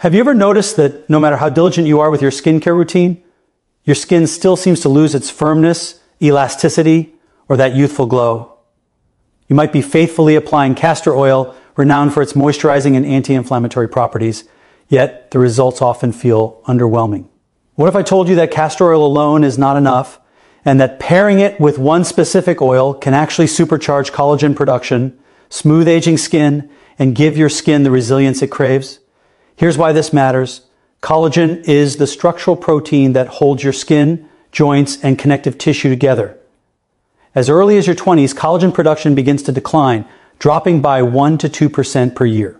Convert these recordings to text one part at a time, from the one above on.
Have you ever noticed that no matter how diligent you are with your skincare routine, your skin still seems to lose its firmness, elasticity, or that youthful glow? You might be faithfully applying castor oil, renowned for its moisturizing and anti-inflammatory properties, yet the results often feel underwhelming. What if I told you that castor oil alone is not enough and that pairing it with one specific oil can actually supercharge collagen production, smooth aging skin, and give your skin the resilience it craves? Here's why this matters. Collagen is the structural protein that holds your skin, joints, and connective tissue together. As early as your 20s, collagen production begins to decline, dropping by 1 to 2% per year.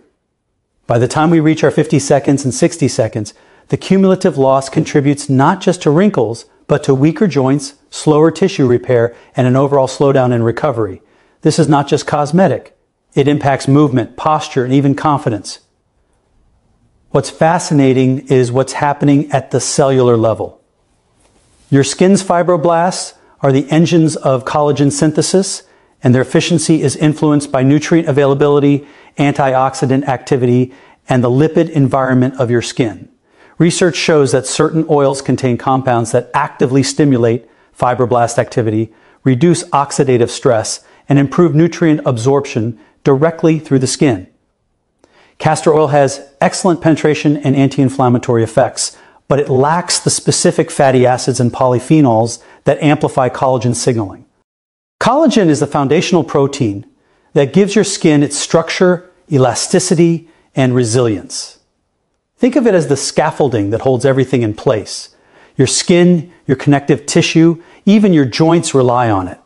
By the time we reach our 50 seconds and 60 seconds, the cumulative loss contributes not just to wrinkles, but to weaker joints, slower tissue repair, and an overall slowdown in recovery. This is not just cosmetic. It impacts movement, posture, and even confidence. What's fascinating is what's happening at the cellular level. Your skin's fibroblasts are the engines of collagen synthesis, and their efficiency is influenced by nutrient availability, antioxidant activity, and the lipid environment of your skin. Research shows that certain oils contain compounds that actively stimulate fibroblast activity, reduce oxidative stress, and improve nutrient absorption directly through the skin. Castor oil has excellent penetration and anti-inflammatory effects, but it lacks the specific fatty acids and polyphenols that amplify collagen signaling. Collagen is the foundational protein that gives your skin its structure, elasticity, and resilience. Think of it as the scaffolding that holds everything in place. Your skin, your connective tissue, even your joints rely on it.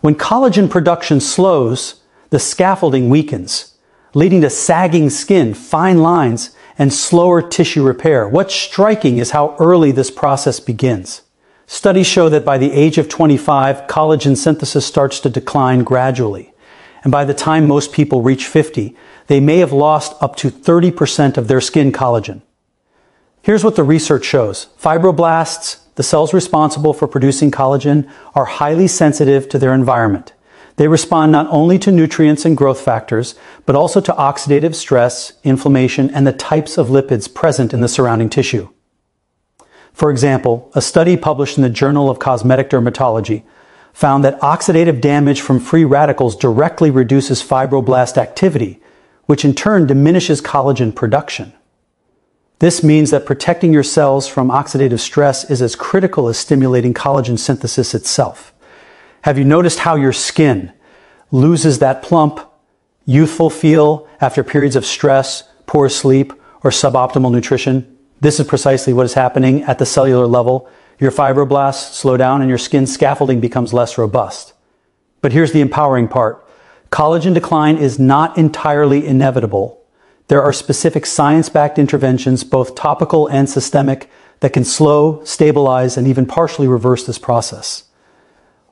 When collagen production slows, the scaffolding weakens, leading to sagging skin, fine lines, and slower tissue repair. What's striking is how early this process begins. Studies show that by the age of 25, collagen synthesis starts to decline gradually. And by the time most people reach 50, they may have lost up to 30% of their skin collagen. Here's what the research shows. Fibroblasts, the cells responsible for producing collagen, are highly sensitive to their environment. They respond not only to nutrients and growth factors, but also to oxidative stress, inflammation, and the types of lipids present in the surrounding tissue. For example, a study published in the Journal of Cosmetic Dermatology found that oxidative damage from free radicals directly reduces fibroblast activity, which in turn diminishes collagen production. This means that protecting your cells from oxidative stress is as critical as stimulating collagen synthesis itself. Have you noticed how your skin loses that plump, youthful feel after periods of stress, poor sleep, or suboptimal nutrition? This is precisely what is happening at the cellular level. Your fibroblasts slow down and your skin scaffolding becomes less robust. But here's the empowering part. Collagen decline is not entirely inevitable. There are specific science-backed interventions, both topical and systemic, that can slow, stabilize, and even partially reverse this process.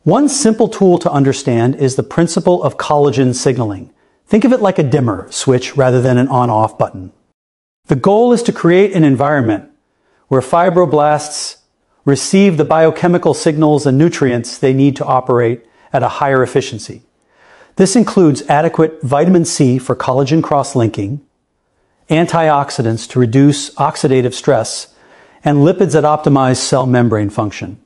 One simple tool to understand is the principle of collagen signaling. Think of it like a dimmer switch rather than an on-off button. The goal is to create an environment where fibroblasts receive the biochemical signals and nutrients they need to operate at a higher efficiency. This includes adequate vitamin C for collagen cross-linking, antioxidants to reduce oxidative stress, and lipids that optimize cell membrane function.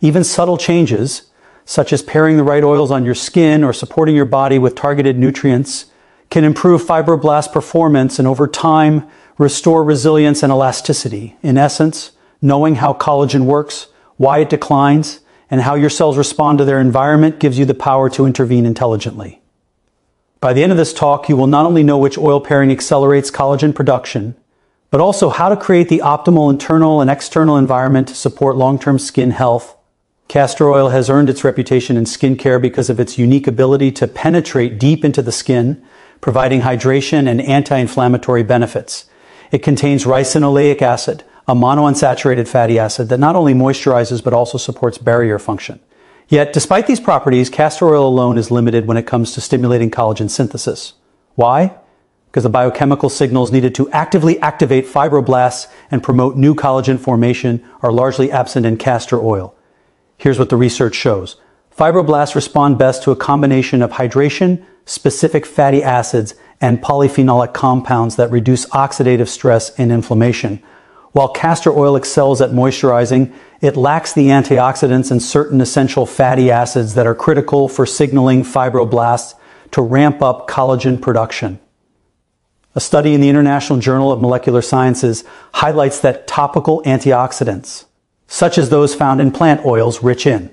Even subtle changes, such as pairing the right oils on your skin or supporting your body with targeted nutrients, can improve fibroblast performance and over time restore resilience and elasticity. In essence, knowing how collagen works, why it declines, and how your cells respond to their environment gives you the power to intervene intelligently. By the end of this talk, you will not only know which oil pairing accelerates collagen production, but also how to create the optimal internal and external environment to support long-term skin health. Castor oil has earned its reputation in skincare because of its unique ability to penetrate deep into the skin, providing hydration and anti-inflammatory benefits. It contains ricinoleic acid, a monounsaturated fatty acid that not only moisturizes but also supports barrier function. Yet, despite these properties, castor oil alone is limited when it comes to stimulating collagen synthesis. Why? Because the biochemical signals needed to actively activate fibroblasts and promote new collagen formation are largely absent in castor oil. Here's what the research shows. Fibroblasts respond best to a combination of hydration, specific fatty acids, and polyphenolic compounds that reduce oxidative stress and inflammation. While castor oil excels at moisturizing, it lacks the antioxidants and certain essential fatty acids that are critical for signaling fibroblasts to ramp up collagen production. A study in the International Journal of Molecular Sciences highlights that topical antioxidants, such as those found in plant oils rich in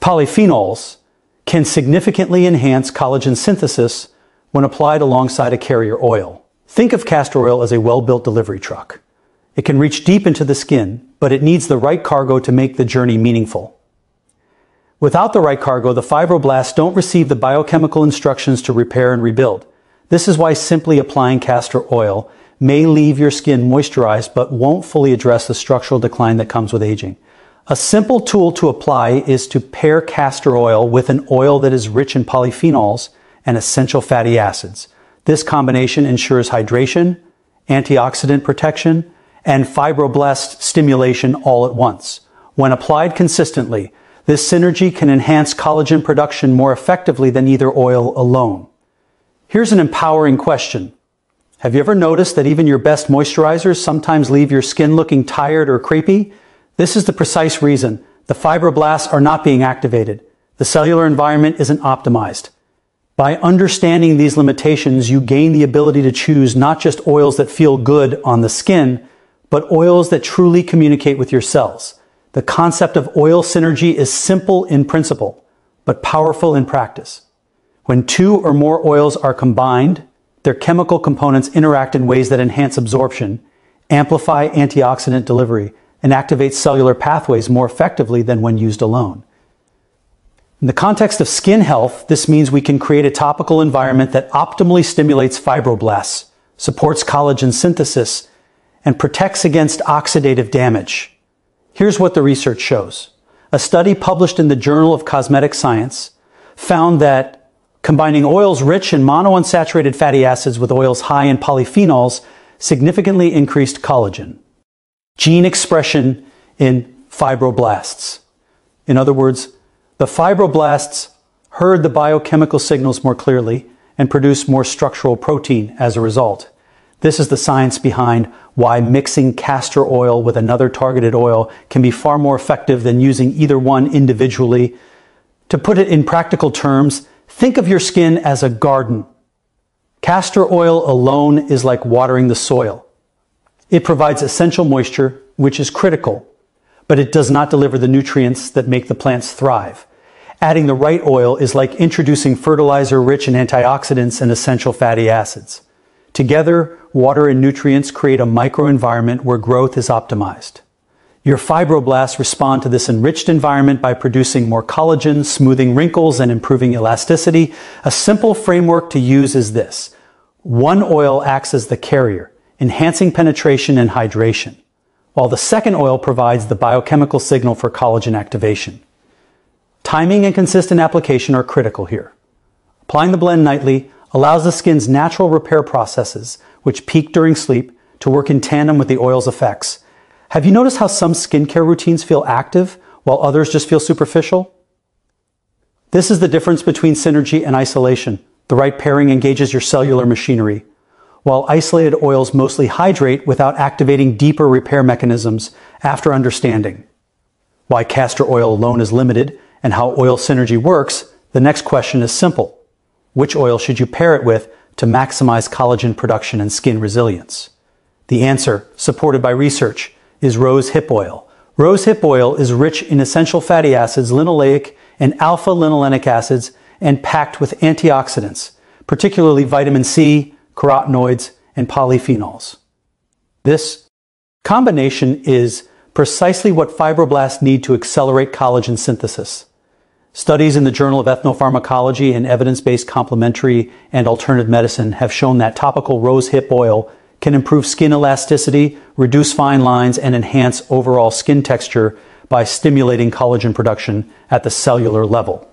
polyphenols, can significantly enhance collagen synthesis when applied alongside a carrier oil. Think of castor oil as a well-built delivery truck. It can reach deep into the skin, but it needs the right cargo to make the journey meaningful. Without the right cargo, the fibroblasts don't receive the biochemical instructions to repair and rebuild. This is why simply applying castor oil may leave your skin moisturized but won't fully address the structural decline that comes with aging. A simple tool to apply is to pair castor oil with an oil that is rich in polyphenols and essential fatty acids. This combination ensures hydration, antioxidant protection, and fibroblast stimulation all at once. When applied consistently, this synergy can enhance collagen production more effectively than either oil alone. Here's an empowering question. Have you ever noticed that even your best moisturizers sometimes leave your skin looking tired or creepy? This is the precise reason. The fibroblasts are not being activated. The cellular environment isn't optimized. By understanding these limitations, you gain the ability to choose not just oils that feel good on the skin, but oils that truly communicate with your cells. The concept of oil synergy is simple in principle, but powerful in practice. When two or more oils are combined, their chemical components interact in ways that enhance absorption, amplify antioxidant delivery, and activate cellular pathways more effectively than when used alone. In the context of skin health, this means we can create a topical environment that optimally stimulates fibroblasts, supports collagen synthesis, and protects against oxidative damage. Here's what the research shows. A study published in the Journal of Cosmetic Science found that combining oils rich in monounsaturated fatty acids with oils high in polyphenols significantly increased collagen, gene expression in fibroblasts. In other words, the fibroblasts heard the biochemical signals more clearly and produced more structural protein as a result. This is the science behind why mixing castor oil with another targeted oil can be far more effective than using either one individually. To put it in practical terms, think of your skin as a garden. Castor oil alone is like watering the soil. It provides essential moisture, which is critical, but it does not deliver the nutrients that make the plants thrive. Adding the right oil is like introducing fertilizer rich in antioxidants and essential fatty acids. Together, water and nutrients create a microenvironment where growth is optimized. Your fibroblasts respond to this enriched environment by producing more collagen, smoothing wrinkles, and improving elasticity. A simple framework to use is this. One oil acts as the carrier, enhancing penetration and hydration, while the second oil provides the biochemical signal for collagen activation. Timing and consistent application are critical here. Applying the blend nightly allows the skin's natural repair processes, which peak during sleep, to work in tandem with the oil's effects. Have you noticed how some skincare routines feel active while others just feel superficial? This is the difference between synergy and isolation. The right pairing engages your cellular machinery, while isolated oils mostly hydrate without activating deeper repair mechanisms after understanding. Why castor oil alone is limited and how oil synergy works, the next question is simple. Which oil should you pair it with to maximize collagen production and skin resilience? The answer, supported by research, is rose hip oil. Rose hip oil is rich in essential fatty acids, linoleic and alpha linolenic acids, and packed with antioxidants, particularly vitamin C, carotenoids, and polyphenols. This combination is precisely what fibroblasts need to accelerate collagen synthesis. Studies in the Journal of Ethnopharmacology and Evidence-Based Complementary and Alternative Medicine have shown that topical rose hip oil can improve skin elasticity, reduce fine lines, and enhance overall skin texture by stimulating collagen production at the cellular level.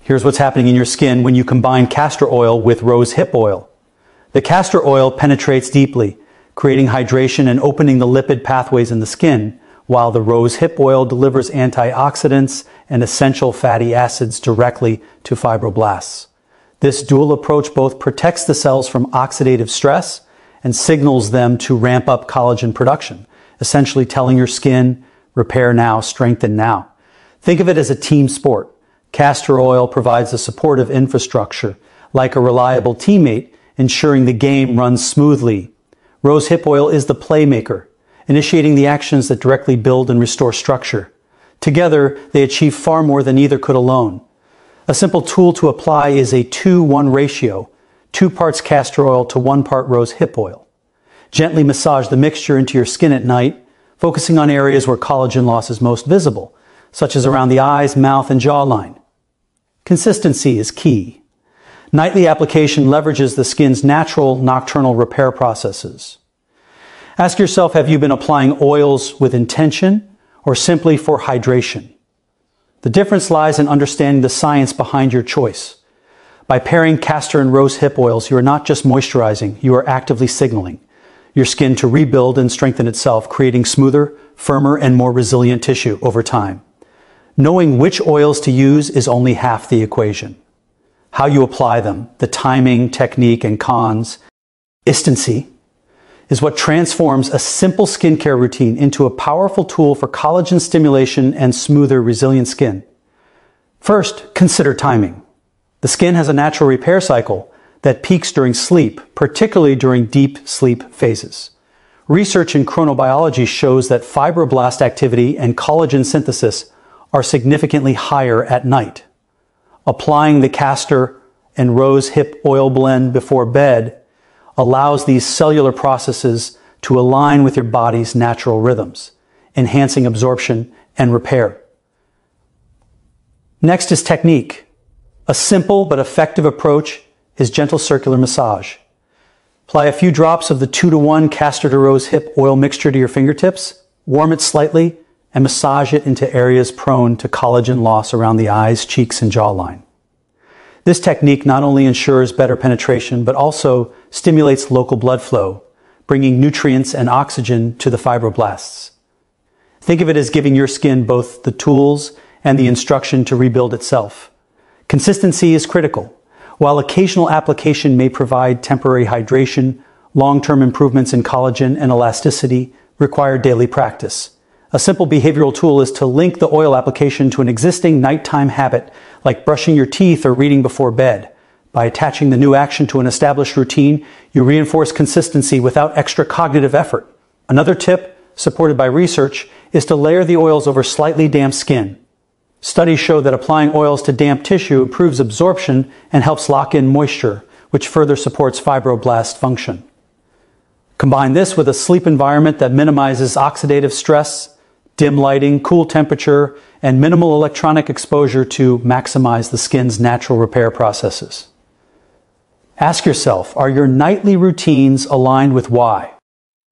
Here's what's happening in your skin when you combine castor oil with rose hip oil. The castor oil penetrates deeply, creating hydration and opening the lipid pathways in the skin, while the rose hip oil delivers antioxidants and essential fatty acids directly to fibroblasts. This dual approach both protects the cells from oxidative stress and signals them to ramp up collagen production, essentially telling your skin, repair now, strengthen now. Think of it as a team sport. Castor oil provides a supportive infrastructure, like a reliable teammate, ensuring the game runs smoothly. Rose hip oil is the playmaker, initiating the actions that directly build and restore structure. Together, they achieve far more than either could alone. A simple tool to apply is a 2-1 ratio, two parts castor oil to one part rose hip oil. Gently massage the mixture into your skin at night, focusing on areas where collagen loss is most visible, such as around the eyes, mouth, and jawline. Consistency is key. Nightly application leverages the skin's natural nocturnal repair processes. Ask yourself, have you been applying oils with intention or simply for hydration? The difference lies in understanding the science behind your choice. By pairing castor and rose hip oils, you are not just moisturizing, you are actively signaling your skin to rebuild and strengthen itself, creating smoother, firmer, and more resilient tissue over time. Knowing which oils to use is only half the equation. How you apply them, the timing, technique, and cons, istancy, is what transforms a simple skincare routine into a powerful tool for collagen stimulation and smoother, resilient skin. First, consider timing. The skin has a natural repair cycle that peaks during sleep, particularly during deep sleep phases. Research in chronobiology shows that fibroblast activity and collagen synthesis are significantly higher at night. Applying the castor and rose hip oil blend before bed allows these cellular processes to align with your body's natural rhythms, enhancing absorption and repair. Next is technique. A simple but effective approach is gentle circular massage. Apply a few drops of the 2 to 1 castor to rose hip oil mixture to your fingertips, warm it slightly, and massage it into areas prone to collagen loss around the eyes, cheeks, and jawline. This technique not only ensures better penetration, but also stimulates local blood flow, bringing nutrients and oxygen to the fibroblasts. Think of it as giving your skin both the tools and the instruction to rebuild itself. Consistency is critical. While occasional application may provide temporary hydration, long-term improvements in collagen and elasticity require daily practice. A simple behavioral tool is to link the oil application to an existing nighttime habit, like brushing your teeth or reading before bed. By attaching the new action to an established routine, you reinforce consistency without extra cognitive effort. Another tip, supported by research, is to layer the oils over slightly damp skin. Studies show that applying oils to damp tissue improves absorption and helps lock in moisture, which further supports fibroblast function. Combine this with a sleep environment that minimizes oxidative stress dim lighting, cool temperature, and minimal electronic exposure to maximize the skin's natural repair processes. Ask yourself, are your nightly routines aligned with why?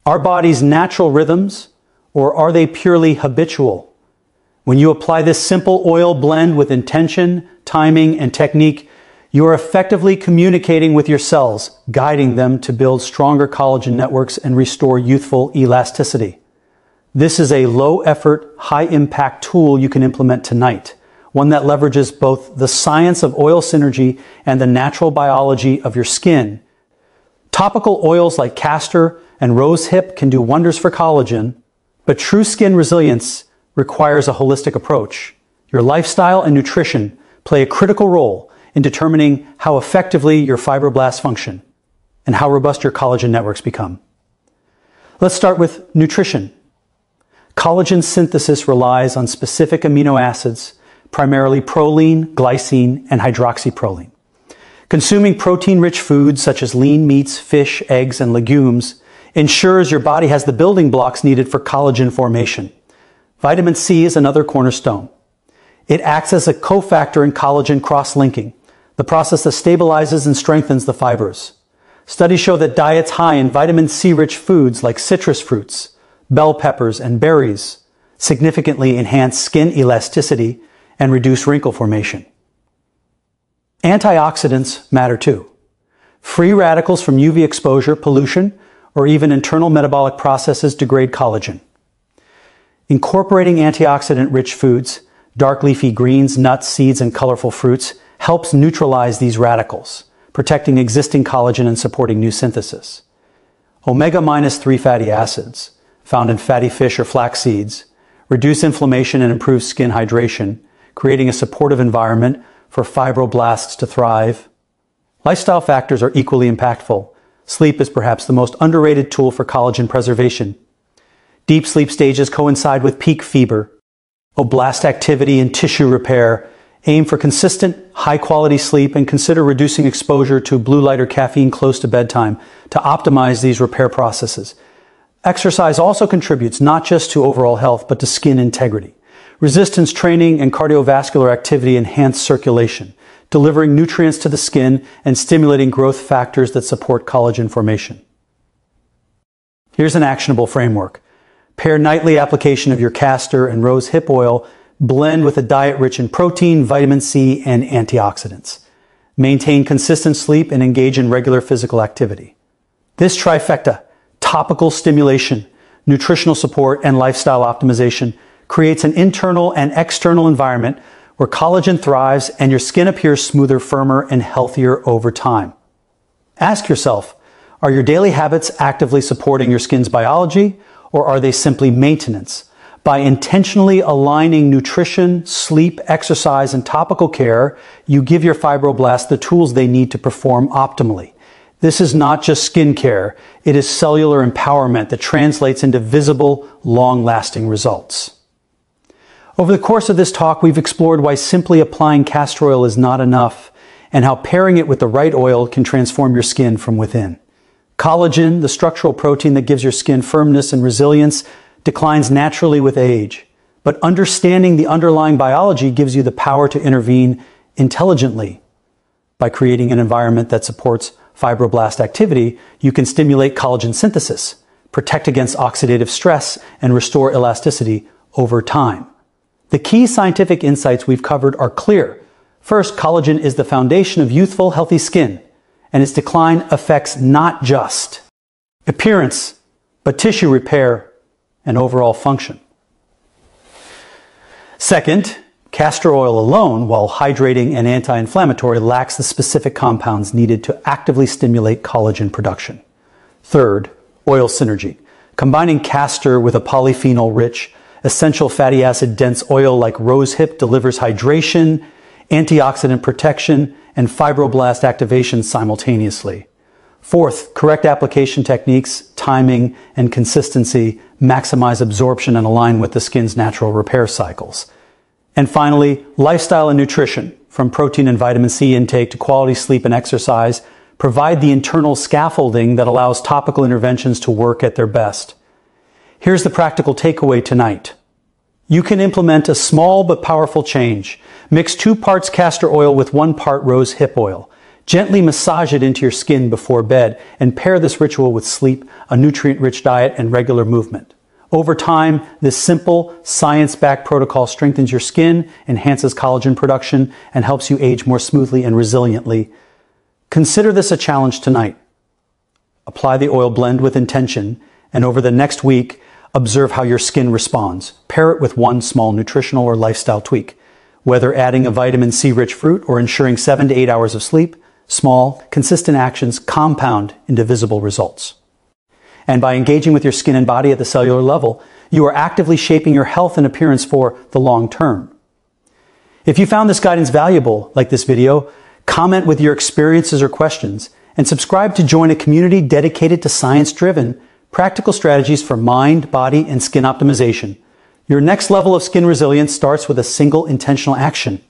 Our body's natural rhythms, or are they purely habitual? When you apply this simple oil blend with intention, timing, and technique, you are effectively communicating with your cells, guiding them to build stronger collagen networks and restore youthful elasticity. This is a low effort, high impact tool you can implement tonight, one that leverages both the science of oil synergy and the natural biology of your skin. Topical oils like castor and rosehip can do wonders for collagen, but true skin resilience requires a holistic approach. Your lifestyle and nutrition play a critical role in determining how effectively your fibroblasts function and how robust your collagen networks become. Let's start with nutrition. Collagen synthesis relies on specific amino acids, primarily proline, glycine, and hydroxyproline. Consuming protein-rich foods such as lean meats, fish, eggs, and legumes ensures your body has the building blocks needed for collagen formation. Vitamin C is another cornerstone. It acts as a cofactor in collagen cross-linking, the process that stabilizes and strengthens the fibers. Studies show that diets high in vitamin C-rich foods like citrus fruits, bell peppers, and berries significantly enhance skin elasticity and reduce wrinkle formation. Antioxidants matter too. Free radicals from UV exposure, pollution, or even internal metabolic processes degrade collagen. Incorporating antioxidant rich foods, dark leafy greens, nuts, seeds, and colorful fruits helps neutralize these radicals, protecting existing collagen and supporting new synthesis. Omega-3 fatty acids, found in fatty fish or flax seeds, reduce inflammation and improve skin hydration, creating a supportive environment for fibroblasts to thrive. Lifestyle factors are equally impactful. Sleep is perhaps the most underrated tool for collagen preservation. Deep sleep stages coincide with peak fever, oblast activity, and tissue repair, Aim for consistent, high quality sleep and consider reducing exposure to blue light or caffeine close to bedtime to optimize these repair processes. Exercise also contributes not just to overall health, but to skin integrity. Resistance training and cardiovascular activity enhance circulation, delivering nutrients to the skin and stimulating growth factors that support collagen formation. Here's an actionable framework. Pair nightly application of your castor and rose hip oil Blend with a diet rich in protein, vitamin C, and antioxidants. Maintain consistent sleep and engage in regular physical activity. This trifecta, topical stimulation, nutritional support, and lifestyle optimization, creates an internal and external environment where collagen thrives and your skin appears smoother, firmer, and healthier over time. Ask yourself, are your daily habits actively supporting your skin's biology, or are they simply maintenance? By intentionally aligning nutrition, sleep, exercise, and topical care, you give your fibroblasts the tools they need to perform optimally. This is not just skincare, it is cellular empowerment that translates into visible, long lasting results. Over the course of this talk, we've explored why simply applying castor oil is not enough and how pairing it with the right oil can transform your skin from within. Collagen, the structural protein that gives your skin firmness and resilience, declines naturally with age, but understanding the underlying biology gives you the power to intervene intelligently. By creating an environment that supports fibroblast activity, you can stimulate collagen synthesis, protect against oxidative stress, and restore elasticity over time. The key scientific insights we've covered are clear. First, collagen is the foundation of youthful, healthy skin, and its decline affects not just appearance, but tissue repair and overall function. Second, castor oil alone, while hydrating and anti-inflammatory, lacks the specific compounds needed to actively stimulate collagen production. Third, oil synergy. Combining castor with a polyphenol-rich, essential fatty acid dense oil like rosehip delivers hydration, antioxidant protection, and fibroblast activation simultaneously. Fourth, correct application techniques, timing, and consistency maximize absorption and align with the skin's natural repair cycles. And finally, lifestyle and nutrition, from protein and vitamin C intake to quality sleep and exercise, provide the internal scaffolding that allows topical interventions to work at their best. Here's the practical takeaway tonight. You can implement a small but powerful change. Mix two parts castor oil with one part rose hip oil. Gently massage it into your skin before bed and pair this ritual with sleep, a nutrient rich diet, and regular movement. Over time, this simple, science backed protocol strengthens your skin, enhances collagen production, and helps you age more smoothly and resiliently. Consider this a challenge tonight. Apply the oil blend with intention, and over the next week, observe how your skin responds. Pair it with one small nutritional or lifestyle tweak. Whether adding a vitamin C rich fruit or ensuring seven to eight hours of sleep, Small, consistent actions compound into visible results. And by engaging with your skin and body at the cellular level, you are actively shaping your health and appearance for the long term. If you found this guidance valuable, like this video, comment with your experiences or questions, and subscribe to join a community dedicated to science driven, practical strategies for mind, body, and skin optimization. Your next level of skin resilience starts with a single intentional action.